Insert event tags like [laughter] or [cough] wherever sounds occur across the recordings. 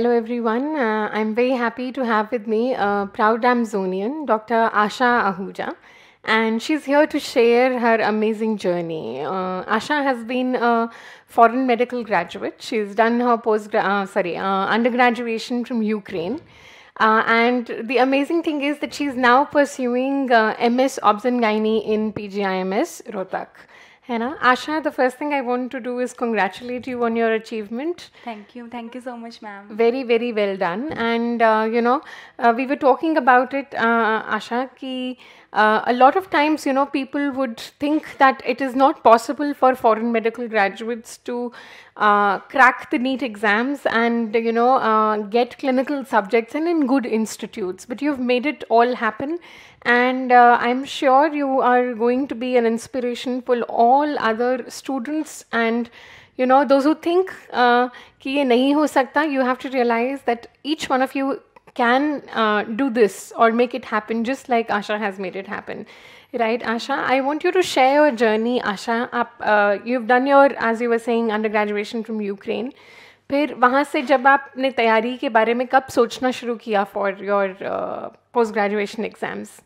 Hello, everyone. Uh, I'm very happy to have with me a proud DAMSonian, Dr. Asha Ahuja, and she's here to share her amazing journey. Uh, Asha has been a foreign medical graduate. She's done her post, uh, sorry, uh, undergraduation from Ukraine. Uh, and the amazing thing is that she's now pursuing uh, MS Obs in PGIMS Rohtak. Hannah, Asha, the first thing I want to do is congratulate you on your achievement. Thank you. Thank you so much, ma'am. Very, very well done. And, uh, you know, uh, we were talking about it, uh, Asha, ki, uh, a lot of times, you know, people would think that it is not possible for foreign medical graduates to uh, crack the NEET exams and, you know, uh, get clinical subjects and in good institutes. But you've made it all happen. And uh, I'm sure you are going to be an inspiration for all other students and you know those who think uh, ki ye nahi ho sakta you have to realize that each one of you can uh, do this or make it happen just like Asha has made it happen right Asha I want you to share your journey Asha आप uh, you've done your as you were saying undergraduation from Ukraine फिर वहाँ से जब आपने तैयारी के बारे में कब सोचना शुरू किया for your post graduation exams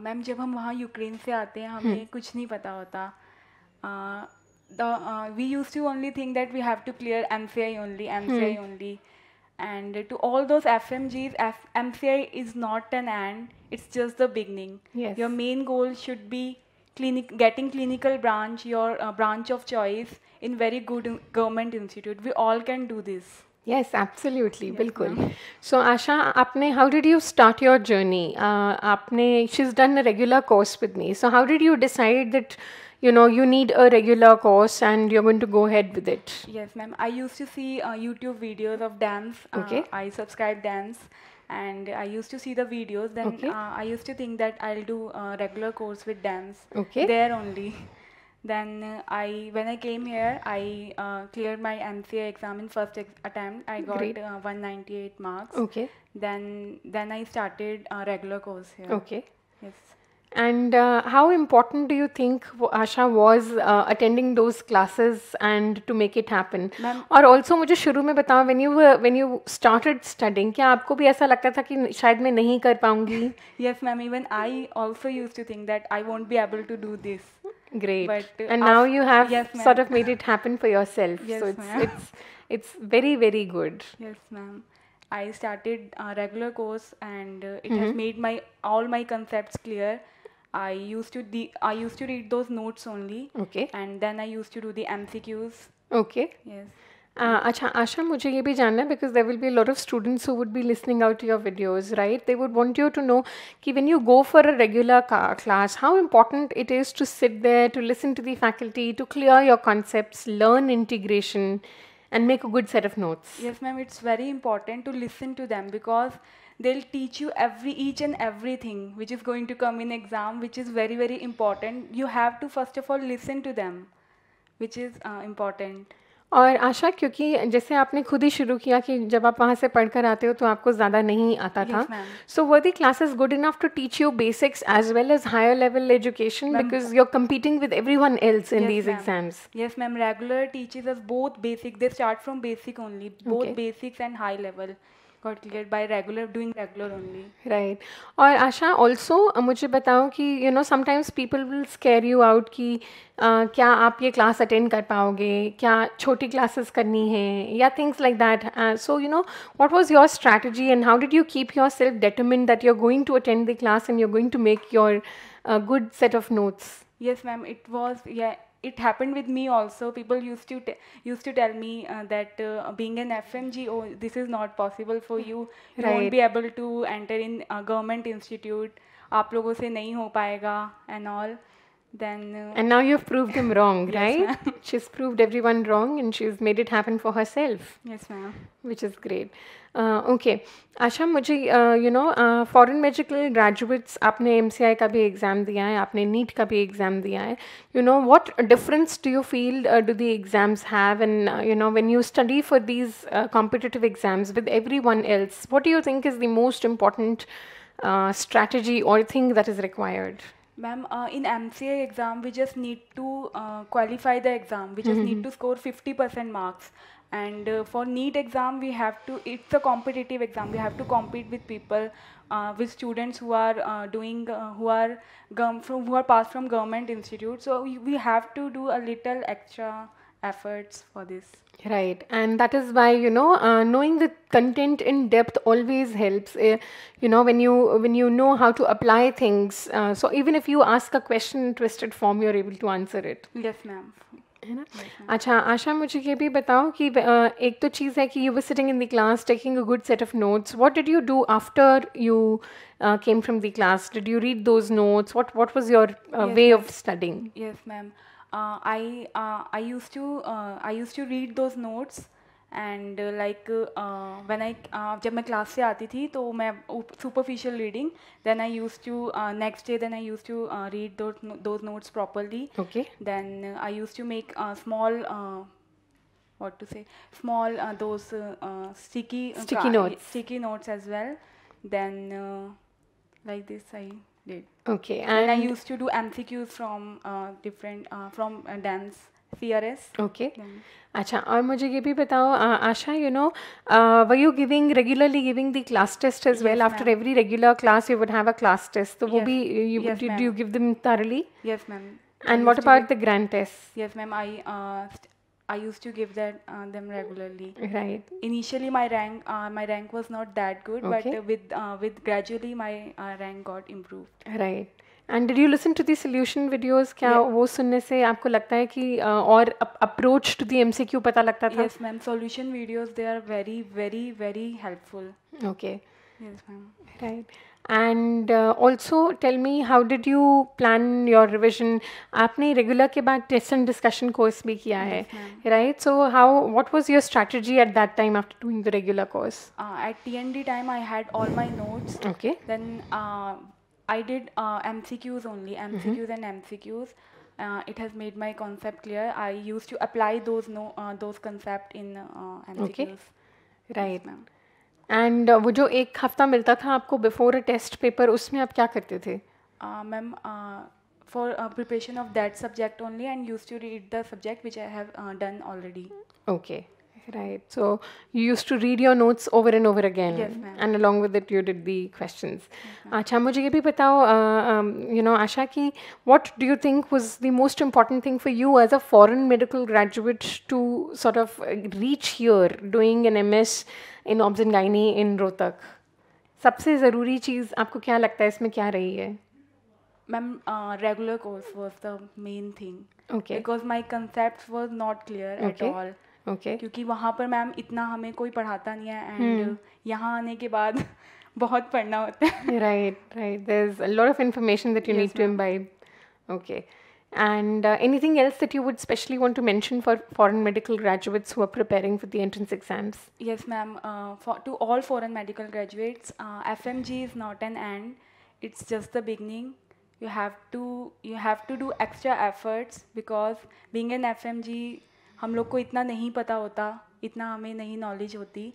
ma'am जब हम वहाँ यूक्रेन से आते हैं हमें hmm. कुछ नहीं पता होता we use to only think that we have to clear M C I only M C I only and to all those fmgs F- mci is not an end it's just the beginning. Yes. your main goal should be clinic getting clinical branch your uh, branch of choice in very good government institute. We all can do this Yes, absolutely, yes, bilkul. So, Asha, apne, how did you start your journey? Uh, apne, she's done a regular course with me. So, how did you decide that, you know, you need a regular course and you're going to go ahead with it? Yes, ma'am. I used to see uh, YouTube videos of DAMS. Uh, okay. I subscribe DAMS and I used to see the videos. Then okay. uh, I used to think that I'll do a regular course with DAMS. Okay. There only. Then uh, I, when I came here, I uh, cleared my MCI exam in first ex attempt. I got uh, 198 marks. Okay. Then, then I started a regular course here. Okay. Yes. And uh, how important do you think Asha was uh, attending those classes and to make it happen? Or also मुझे शुरू में बताओ when you were, when you started studying क्या आपको भी ऐसा लगता था कि शायद मैं नहीं कर पाऊँगी? [laughs] Yes, ma'am. Even I also used to think that I won't be able to do this. Great. But, uh, and now you have Yes, sort of made it happen for yourself. Yes, so it's it's it's very very good. Yes, ma'am. I started a regular course and uh, it has made my all my concepts clear. I used to de- I used to read those notes only, Okay. and then I used to do the MCQs. Okay. Yes. Uh, acha, Asha, mujhe ye bhi janna because there will be a lot of students who would be listening out to your videos, right? They would want you to know ki when you go for a regular class, how important it is to sit there, to listen to the faculty, to clear your concepts, learn integration, and make a good set of notes. Yes, ma'am, it's very important to listen to them because they'll teach you every each and everything which is going to come in exam which is very very important you have to first of all listen to them which is uh, important और आशा क्योंकि जैसे आपने खुद ही शुरू किया कि जब आप वहाँ से पढ़कर आते हो तो आपको ज़्यादा नहीं आता था। So were the classes good enough to teach you basics as well as higher level education because you are competing with every one else in these exams yes ma'am regular teachers both basic they start from basic only both basics and high level Got cleared by regular, doing regular only. Right और Asha also मुझे बताओ कि you know sometimes people will scare you out कि uh, क्या आप ये class attend कर पाओगे क्या छोटी क्लासेस करनी है या things like that so you know what was your strategy and how did you keep yourself determined that you're going to attend the class and you're going to make your uh, good set of notes Yes, ma'am. It was yeah. It happened with me also. People used to te- used to tell me uh, that uh, being an FMG, oh, this is not possible for you. You Right. won't be able to enter in a government institute. आप लोगों से नहीं हो पाएगा and all. Then uh, and now you've proved them wrong Yes, right she's proved everyone wrong and she's made it happen for herself yes, ma'am. which is great. Uh, okay, आशा मुझे you know foreign medical graduates आपने M का भी exam दिया है आपने NEET का भी exam दिया है you know what difference do you feel do the exams have and you no when you study for these uh, competitive exams with everyone else what do you think is the most important uh, strategy or thing that is required Ma'am, uh, in MCI exam, we just need to uh, qualify the exam. We just need to score 50% marks. And uh, for NEET exam, we have to, it's a competitive exam. We have to compete with people, uh, with students who are uh, doing, uh, who are from, who are passed from government institute. So we, we have to do a little extra efforts for this. Right, and that is why you know uh, knowing the content in depth always helps. Uh, you know when you when you know how to apply things. Uh, so even if you ask a question in twisted form, you're able to answer it. Yes, ma'am. है ना अच्छा आशा मुझे ये भी बताओ कि uh, एक तो चीज़ है कि you were sitting in the class taking a good set of notes what did you do after you came from the class did you read those notes what what was your way of studying Yes, ma'am. Uh, I uh, I used to uh, I used to read those notes and uh, like uh, when I uh, जब मैं class से आती थी तो मैं superficial reading then I used to uh, next day then I used to uh, read those no- those notes properly okay then uh, I used to make uh, small uh, what to say small uh, those uh, uh, sticky uh, Sticky ca- notes. sticky notes as well then uh, like this I did. Okay, and, and I used to do MCQs from uh, different uh, from uh, DAMS CRS. Okay. अच्छा और मुझे ये भी बताओ Asha you know were you giving regularly giving the class test as well after every regular class you would have a class test तो वो भी you you give them thoroughly yes ma'am And what about the grand test? Yes, ma'am. I I used to give that uh, them regularly. right Initially, my rank uh, my rank was not that good, okay. but uh, with uh, with gradually my uh, rank got improved. Right and did you listen to the solution videos क्या Yeah. वो सुनने से आपको लगता है कि uh, और approach to the MCQ पता लगता था Yes, ma'am. Solution videos they are very very very helpful. Okay Yes, ma'am. Right and also tell me how did you plan your revision आपने रेगुलर के बाद टेस्ट एंड डिस्कशन कोर्स भी किया है right so how what was your strategy at that time after doing the regular course Uh, at TND time, I had all my notes. Okay Then uh, I did uh, MCQs only, MCQs and MCQs. Uh, it has made my concept clear. I used to apply those no uh, those concept in uh, MCQs. Right ma'am. And uh, वो जो एक हफ़्ता मिलता था आपको before a test paper उसमें आप क्या करते थे? Ma'am for preparation of that subject only and use to read the subject which I have done already okay Right. So you used to read your notes over and over again. Yes, ma'am. And along with it, you did the questions. अच्छा मुझे भी बताओ you know आशा कि what do you think was the most important thing for you as a foreign medical graduate to sort of uh, reach here doing an MS in obs and gynae in Rohtak? सबसे ज़रूरी चीज़ आपको क्या लगता है इसमें क्या रही है ma'am, uh, regular course was the main thing okay because my concepts were not clear at all all. okay. क्योंकि वहाँ पर मैम इतना हमें कोई पढ़ाता नहीं है एंड यहाँ आने के बाद [laughs] बहुत पढ़ना होता है Right, right. There's a lot of information that you Yes, need to imbibe. Okay. And uh, anything else that you would specially want to mention for foreign medical graduates who are preparing for the entrance exams? Yes, ma'am. Uh, for to all foreign medical graduates, uh, FMG is not an end. It's just the beginning. You have to you have to do extra efforts because being an FMG, हम लोग को इतना नहीं पता होता इतना हमें नहीं नॉलेज होती।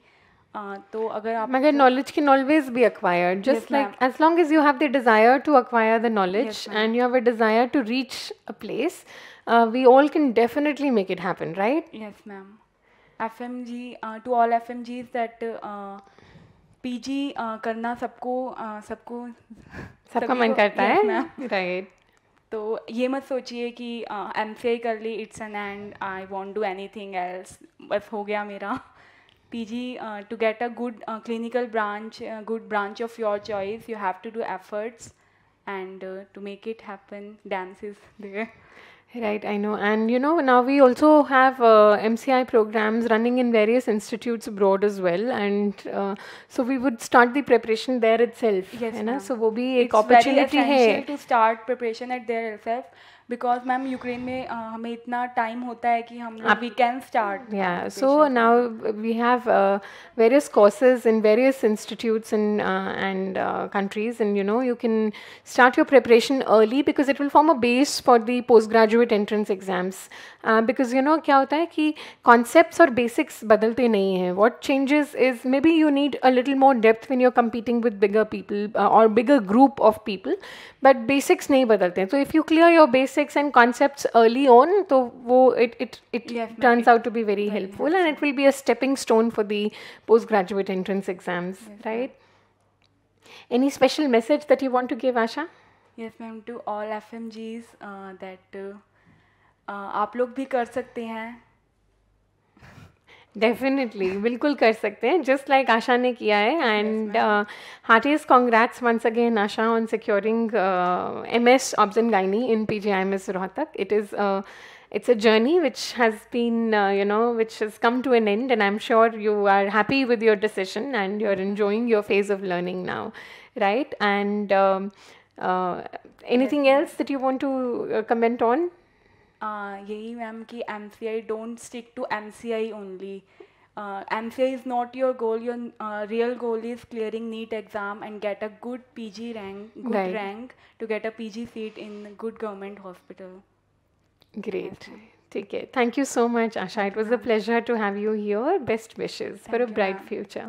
तो अगर आप मगर नॉलेज की always be acquire just like as long as you have the desire to acquire the knowledge and you have a desire to reach a place we all can definitely make it happen right yes ma'am F M G to all F M G that P G करना सबको uh, सबको सबका मन करता है? Right [laughs] तो ये मत सोचिए कि एम सी आई कर ली it's an and I won't do any thing else बस हो गया मेरा। P G to get a good clinical branch good branch of your choice you have to do efforts and to make it happen dance is there Right, I know. And you know, now we also have uh, MCI programs running in various institutes abroad as well. And uh, so we would start the preparation there itself. Yes. So, wo bhi ek it's opportunity very essential hai. to start preparation at there itself. Because ma'am Ukraine में uh, हमें इतना time होता है कि हम लोग we can start Yeah, so now we have uh, various courses in various institutes and uh, and uh, countries, and you know you can start your preparation early because it will form a base for the postgraduate entrance exams. Uh, because you know क्या होता है कि concepts और basics बदलते नहीं हैं. What changes is maybe you need a little more depth when you're competing with bigger people uh, or bigger group of people, but basics नहीं बदलते हैं. So if you clear your basics and concepts early on तो वो it it it turns out to be very helpful and it will be a stepping stone for the post graduate entrance exams right any special message that you want to give Asha yes ma'am to all FMGs that आप लोग भी कर सकते हैं definitely बिल्कुल कर सकते हैं just like आशा ने किया है and uh, heartiest congrats once again Asha on securing uh, MS obs and gynae in PGIMS Rohtak it is uh, it's a journey which has been uh, you know which has come to an end and i'm sure you are happy with your decision and you're enjoying your phase of learning now right and um, uh, anything else that you want to uh, comment on Uh, यही ma'am कि M C I don't stick to M C I only M C I is not your goal your real goal is clearing NEET exam and get a good P G rank good Right. Rank to get a P G seat in good government hospital Great. Take care. Thank you so much, Asha. It was a pleasure to have you here. Best wishes for a you, bright ma'am. future.